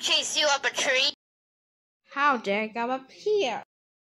chase you up a tree. How dare I come up here?